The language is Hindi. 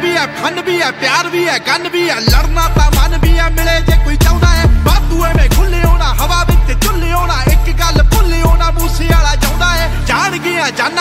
भी है, फन भी है, प्यार भी है, गन भी है, लड़ना ता मन भी है, मिले जे कोई चाहता है। बातूए में खुले होना, हवा बिच चुले होना, एक गल भुले होना, मूसे वाला चाहता है। जान गया, जाना